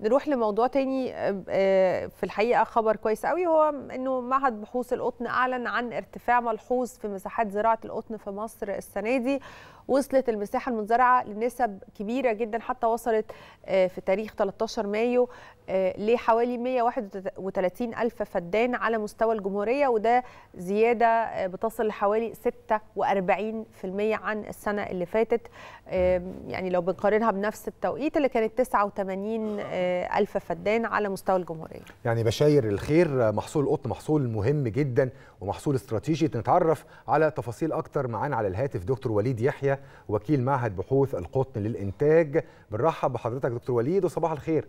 نروح لموضوع تاني في الحقيقة خبر كويس قوي هو إنه معهد بحوث القطن أعلن عن ارتفاع ملحوظ في مساحات زراعة القطن في مصر السنة دي. وصلت المساحة المنزرعه لنسب كبيرة جدا حتى وصلت في تاريخ 13 مايو لحوالي 131 ألف فدان على مستوى الجمهورية وده زيادة بتصل لحوالي 46% عن السنة اللي فاتت. يعني لو بنقارنها بنفس التوقيت اللي كانت 89 ألف فدان على مستوى الجمهورية. يعني بشاير الخير محصول القطن محصول مهم جدا ومحصول استراتيجي نتعرف على تفاصيل أكتر. معانا على الهاتف دكتور وليد يحيى وكيل معهد بحوث القطن للإنتاج. بنرحب بحضرتك دكتور وليد وصباح الخير.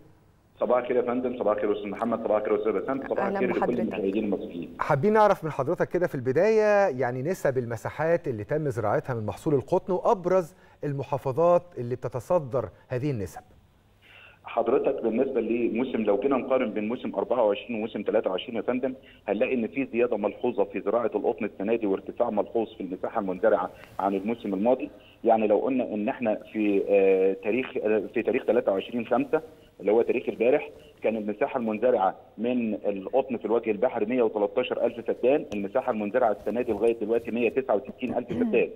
صباح الخير يا فندم صباح الخير أستاذ محمد صباح الخير أستاذ بسنت صباح الخير لكل المشاهدين المصريين. حابين نعرف من حضرتك كده في البداية يعني نسب المساحات اللي تم زراعتها من محصول القطن وأبرز المحافظات اللي بتتصدر هذه النسب. حضرتك بالنسبة لموسم لو جينا نقارن بين موسم 24 وموسم 23 يا فندم هنلاقي إن في زيادة ملحوظة في زراعة القطن السنة دي وارتفاع ملحوظ في المساحة المنزرعه عن الموسم الماضي. يعني لو قلنا إن إحنا في آه تاريخ آه في تاريخ 23 5 اللي هو تاريخ البارح كان المساحة المنزرعه من القطن في الوجه البحري 113000 فدان المساحة المنزرعه السنة دي لغاية دلوقتي 169000 فدان.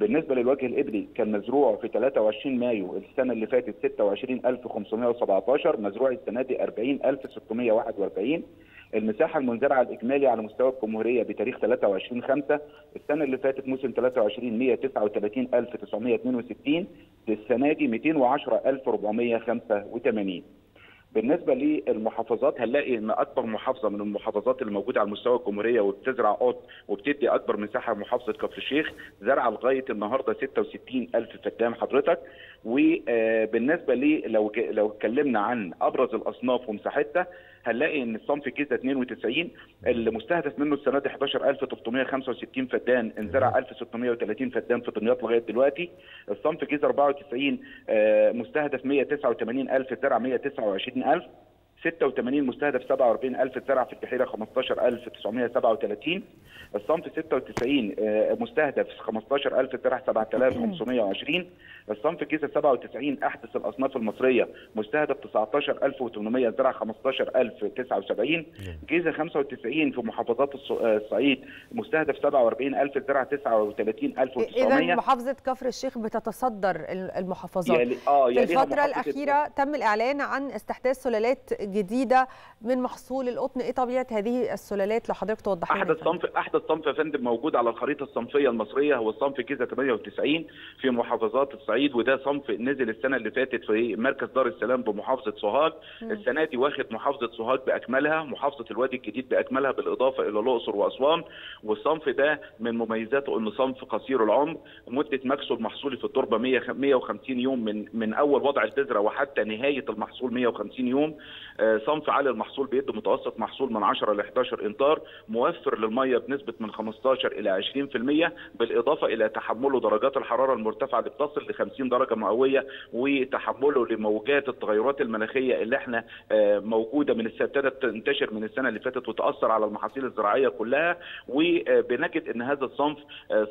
بالنسبة للوجه الابلي كان مزروع في 23 مايو السنة اللي فاتت 26517 مزروع السنة دي 40641 المساحة المنزرعه الاجمالي على مستوى الجمهورية بتاريخ 23 5 السنة اللي فاتت موسم 23 139962 السنة دي 210485 بالنسبة للمحافظات هنلاقي إن أكبر محافظة من المحافظات اللي موجودة على مستوى الجمهورية وبتزرع قط وبتدي أكبر مساحة محافظه كفر الشيخ زرع لغاية النهارده 66 ألف فدان حضرتك. وبالنسبة لي لو لو اتكلمنا عن أبرز الأصناف ومساحتها هنلاقي إن الصنف الجيزه 92 اللي مستهدف منه السنة دي 11365 فدان انزرع 1630 فدان في دمياط لغاية دلوقتي. الصنف الجيزه 94 مستهدف 189000 زرع 129000 al 86 مستهدف 47000 زرع في البحيرة 15937 الصنف 96 مستهدف 15000 زرع 7520 الصنف الجيزه 97 أحدث الأصناف المصرية مستهدف 19800 زرع 15079 جيزه 95 في محافظات الصعيد مستهدف 47000 زرع 39900 إذا محافظة كفر الشيخ بتتصدر المحافظات. يلي آه في الفترة الأخيرة تم الإعلان عن استحداث سلالات جديدة من محصول القطن. إيه طبيعة هذه السلالات لو حضرتك توضح لنا؟ احدث صنف احدث صنف يا فندم موجود على الخريطة الصنفية المصرية. هو الصنف جيزه 98 في محافظات الصعيد وده صنف نزل السنة اللي فاتت في مركز دار السلام بمحافظة سوهاج. السنة دي واخد محافظة سوهاج بأكملها محافظة الوادي الجديد بأكملها بالإضافة إلى الأقصر وأسوان. والصنف ده من مميزاته إنه صنف قصير العمر مدة مكسه المحصولي في التربة 150 يوم من من أول وضع البذرة وحتى نهاية المحصول 150 يوم. صنف عالي المحصول بيدي متوسط محصول من 10 ل 11 امتار موفر للمية بنسبة من 15 إلى 20% بالإضافة إلى تحمله درجات الحرارة المرتفعة اللي بتصل ل 50 درجة مئوية وتحمله لموجات التغيرات المناخيه اللي إحنا موجودة من ابتدت تنتشر من السنة اللي فاتت وتأثر على المحاصيل الزراعية كلها وبنجد إن هذا الصنف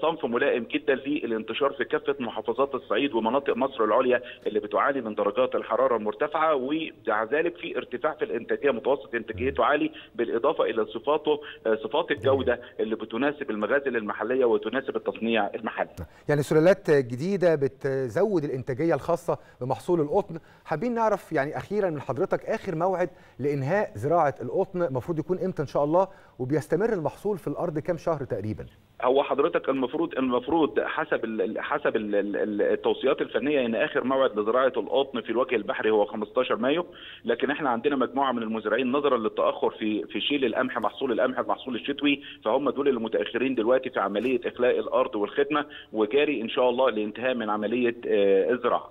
صنف ملائم جدا للانتشار في كافة محافظات الصعيد ومناطق مصر العليا اللي بتعاني من درجات الحرارة المرتفعة ومع ذلك في ارتفاع في الإنتاجية متوسط إنتاجيته عالي بالإضافة إلى صفاته صفات الجودة اللي بتناسب المغازل المحلية وتناسب التصنيع المحلي. يعني سلالات جديدة بتزود الإنتاجية الخاصة بمحصول القطن، حابين نعرف يعني أخيرا من حضرتك آخر موعد لإنهاء زراعة القطن المفروض يكون إمتى إن شاء الله وبيستمر المحصول في الأرض كام شهر تقريبا؟ هو حضرتك المفروض المفروض حسب حسب ال التوصيات الفنية إن آخر موعد لزراعة القطن في الوجه البحري هو 15 مايو لكن إحنا عندنا مجموعة من المزارعين نظرا للتأخر في في شيل القمح محصول القمح المحصول الشتوي فهم دول اللي متاخرين دلوقتي في عملية إخلاء الأرض والخدمة وجاري إن شاء الله الانتهاء من عملية الزراعة.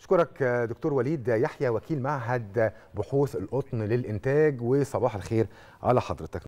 أشكرك دكتور وليد يحيى وكيل معهد بحوث القطن للإنتاج وصباح الخير على حضرتك